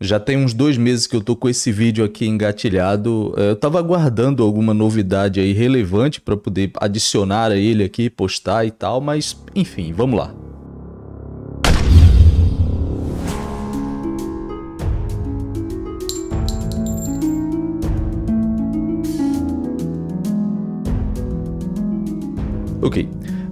Já tem uns dois meses que eu tô com esse vídeo aqui engatilhado. É, eu tava aguardando alguma novidade aí relevante para poder adicionar a ele aqui, postar e tal, mas enfim, vamos lá. Ok,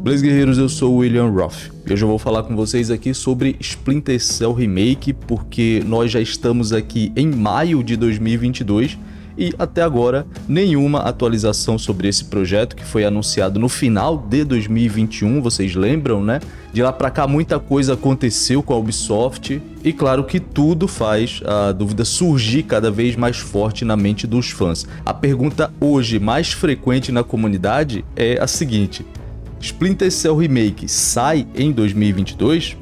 Blaze Guerreiros, eu sou o William Roth. E hoje eu vou falar com vocês aqui sobre Splinter Cell Remake, porque nós já estamos aqui em maio de 2022 e até agora nenhuma atualização sobre esse projeto que foi anunciado no final de 2021, vocês lembram, né? De lá para cá muita coisa aconteceu com a Ubisoft e claro que tudo faz a dúvida surgir cada vez mais forte na mente dos fãs. A pergunta hoje mais frequente na comunidade é a seguinte: Splinter Cell Remake sai em 2022?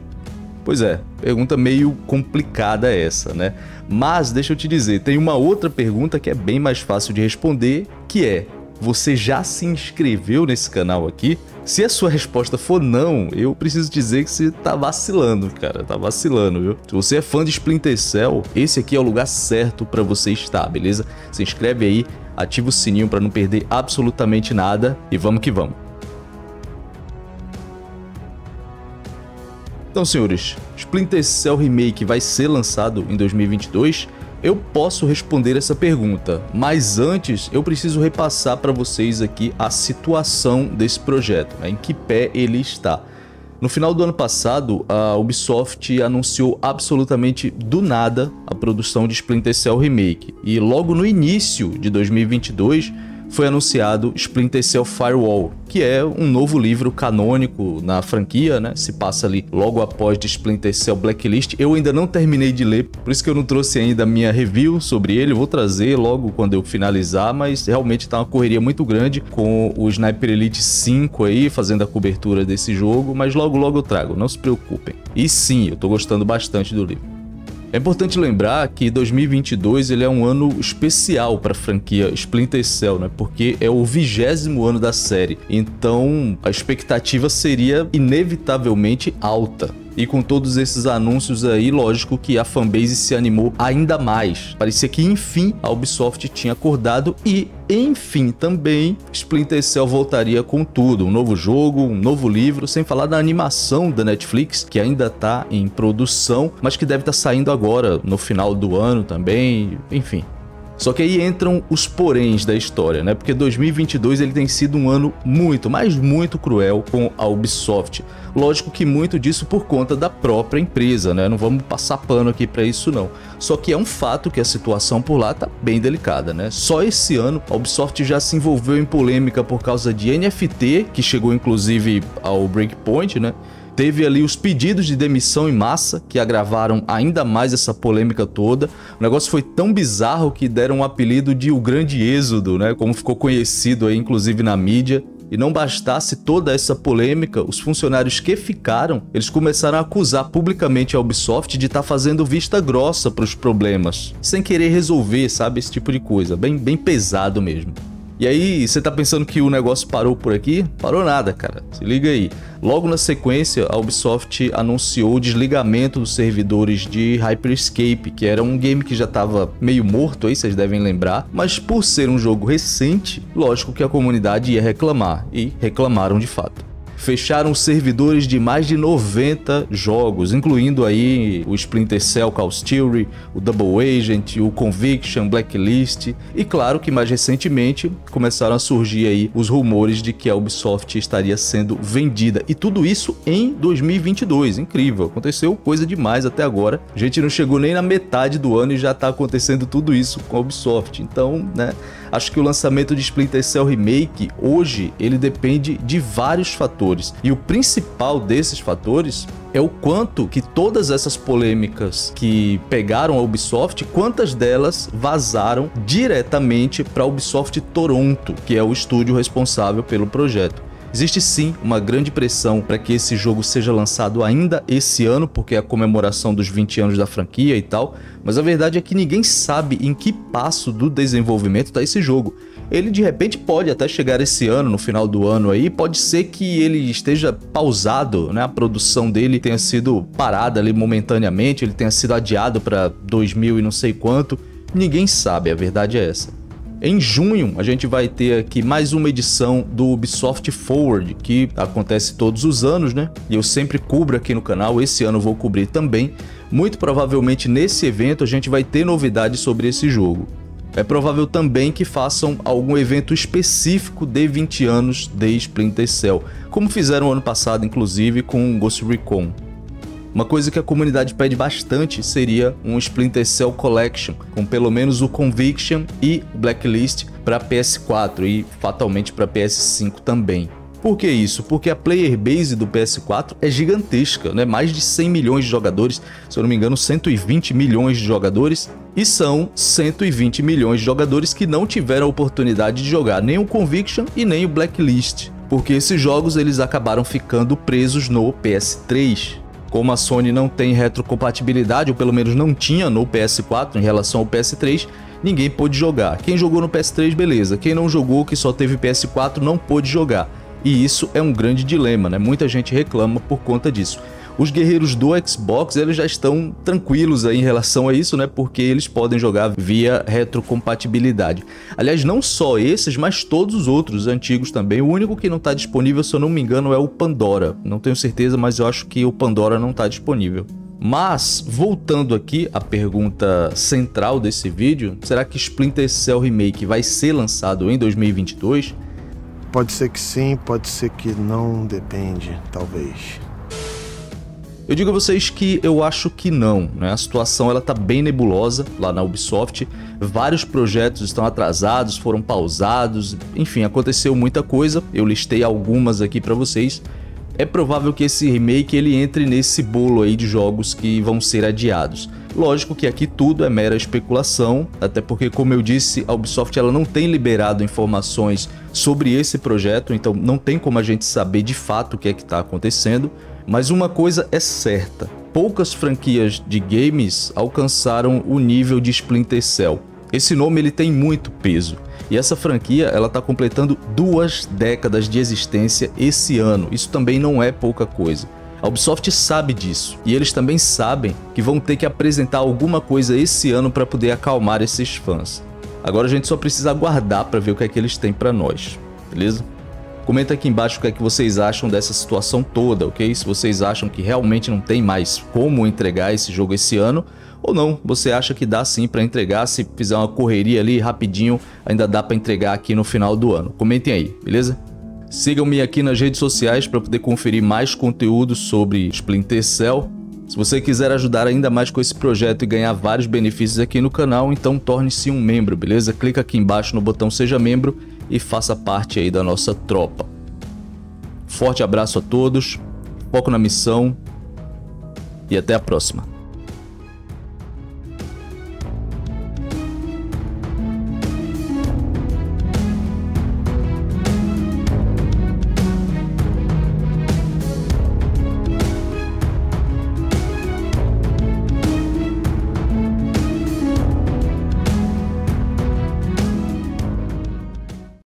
Pois é, pergunta meio complicada essa, né? Mas deixa eu te dizer, tem uma outra pergunta que é bem mais fácil de responder, que é: você já se inscreveu nesse canal aqui? Se a sua resposta for não, eu preciso dizer que você tá vacilando, cara, tá vacilando, viu? Se você é fã de Splinter Cell, esse aqui é o lugar certo para você estar, beleza? Se inscreve aí, ativa o sininho para não perder absolutamente nada e vamos que vamos. Então, senhores, Splinter Cell Remake vai ser lançado em 2022? Eu posso responder essa pergunta, mas antes eu preciso repassar para vocês aqui a situação desse projeto, né, em que pé ele está. No final do ano passado, a Ubisoft anunciou absolutamente do nada a produção de Splinter Cell Remake, e logo no início de 2022 foi anunciado Splinter Cell Firewall, que é um novo livro canônico na franquia, né? Se passa ali logo após de Splinter Cell Blacklist. Eu ainda não terminei de ler, por isso que eu não trouxe ainda a minha review sobre ele. Vou trazer logo quando eu finalizar, mas realmente tá uma correria muito grande com o Sniper Elite 5 aí fazendo a cobertura desse jogo, mas logo logo eu trago, não se preocupem. E sim, eu tô gostando bastante do livro. É importante lembrar que 2022 ele é um ano especial para a franquia Splinter Cell, né? Porque é o vigésimo ano da série. Então a expectativa seria inevitavelmente alta. E com todos esses anúncios aí, lógico que a fanbase se animou ainda mais. Parecia que enfim a Ubisoft tinha acordado e enfim também Splinter Cell voltaria com tudo, um novo jogo, um novo livro, sem falar da animação da Netflix, que ainda está em produção, mas que deve estar tá saindo agora no final do ano também, enfim. Só que aí entram os poréns da história, né? Porque 2022 ele tem sido um ano muito, mas muito cruel com a Ubisoft. Lógico que muito disso por conta da própria empresa, né? Não vamos passar pano aqui para isso não. Só que é um fato que a situação por lá tá bem delicada, né? Só esse ano a Ubisoft já se envolveu em polêmica por causa de NFT, que chegou inclusive ao Breakpoint, né? Teve ali os pedidos de demissão em massa, que agravaram ainda mais essa polêmica toda. O negócio foi tão bizarro que deram o um apelido de o Grande Êxodo, né? Como ficou conhecido aí, inclusive na mídia. E não bastasse toda essa polêmica, os funcionários que ficaram, eles começaram a acusar publicamente a Ubisoft de estar tá fazendo vista grossa para os problemas, sem querer resolver, sabe, esse tipo de coisa, bem, bem pesado mesmo. E aí, você tá pensando que o negócio parou por aqui? Parou nada, cara. Se liga aí. Logo na sequência, a Ubisoft anunciou o desligamento dos servidores de Hyperscape, que era um game que já estava meio morto aí, vocês devem lembrar, mas por ser um jogo recente, lógico que a comunidade ia reclamar, e reclamaram de fato fecharam servidores de mais de 90 jogos, incluindo aí o Splinter Cell Call Duty, o Double Agent, o Conviction, Blacklist e claro que mais recentemente começaram a surgir aí os rumores de que a Ubisoft estaria sendo vendida. E tudo isso em 2022, incrível, aconteceu coisa demais até agora, a gente não chegou nem na metade do ano e já tá acontecendo tudo isso com a Ubisoft, então, né, acho que o lançamento de Splinter Cell Remake hoje ele depende de vários fatores fatores. E o principal desses fatores é o quanto que todas essas polêmicas que pegaram a Ubisoft, quantas delas vazaram diretamente para a Ubisoft Toronto, que é o estúdio responsável pelo projeto. Existe sim uma grande pressão para que esse jogo seja lançado ainda esse ano, porque é a comemoração dos 20 anos da franquia e tal, mas a verdade é que ninguém sabe em que passo do desenvolvimento está esse jogo. ele de repente pode até chegar esse ano, no final do ano aí, pode ser que ele esteja pausado, né? A produção dele tenha sido parada ali momentaneamente, ele tenha sido adiado para 2000 e não sei quanto. Ninguém sabe, a verdade é essa. Em junho, a gente vai ter aqui mais uma edição do Ubisoft Forward, que acontece todos os anos, né? E eu sempre cubro aqui no canal, esse ano vou cobrir também. Muito provavelmente nesse evento a gente vai ter novidades sobre esse jogo. É provável também que façam algum evento específico de 20 anos de Splinter Cell, como fizeram ano passado, inclusive, com Ghost Recon. Uma coisa que a comunidade pede bastante seria um Splinter Cell Collection, com pelo menos o Conviction e o Blacklist para PS4 e fatalmente para PS5 também. Por que isso? Porque a player base do PS4 é gigantesca, né? Mais de 100 milhões de jogadores, se eu não me engano, 120 milhões de jogadores. E são 120 milhões de jogadores que não tiveram a oportunidade de jogar nem o Conviction e nem o Blacklist, porque esses jogos eles acabaram ficando presos no PS3. Como a Sony não tem retrocompatibilidade, ou pelo menos não tinha no PS4 em relação ao PS3, ninguém pôde jogar. Quem jogou no PS3, beleza. Quem não jogou, que só teve PS4, não pôde jogar. E isso é um grande dilema, né? Muita gente reclama por conta disso. Os guerreiros do Xbox eles já estão tranquilos aí em relação a isso, né? Porque eles podem jogar via retrocompatibilidade. Aliás, não só esses, mas todos os outros antigos também. O único que não está disponível, se eu não me engano, é o Pandora. Não tenho certeza, mas eu acho que o Pandora não está disponível. Mas, voltando aqui à pergunta central desse vídeo, será que Splinter Cell Remake vai ser lançado em 2022? Pode ser que sim, pode ser que não, depende, talvez. Eu digo a vocês que eu acho que não, né? A situação ela tá bem nebulosa lá na Ubisoft. Vários projetos estão atrasados, foram pausados, enfim, aconteceu muita coisa. Eu listei algumas aqui para vocês. É provável que esse remake ele entre nesse bolo aí de jogos que vão ser adiados. Lógico que aqui tudo é mera especulação, até porque, como eu disse, a Ubisoft ela não tem liberado informações sobre esse projeto, então não tem como a gente saber de fato o que é que está acontecendo. Mas uma coisa é certa: poucas franquias de games alcançaram o nível de Splinter Cell. Esse nome ele tem muito peso. E essa franquia ela está completando duas décadas de existência esse ano. Isso também não é pouca coisa. A Ubisoft sabe disso e eles também sabem que vão ter que apresentar alguma coisa esse ano para poder acalmar esses fãs. Agora a gente só precisa aguardar para ver o que é que eles têm para nós, beleza? Comenta aqui embaixo o que é que vocês acham dessa situação toda, ok? Se vocês acham que realmente não tem mais como entregar esse jogo esse ano, ou não, você acha que dá sim para entregar, se fizer uma correria ali rapidinho, ainda dá para entregar aqui no final do ano. Comentem aí, beleza? Sigam-me aqui nas redes sociais para poder conferir mais conteúdo sobre Splinter Cell. Se você quiser ajudar ainda mais com esse projeto e ganhar vários benefícios aqui no canal, então torne-se um membro, beleza? Clica aqui embaixo no botão Seja Membro e faça parte aí da nossa tropa. Forte abraço a todos, foco na missão e até a próxima.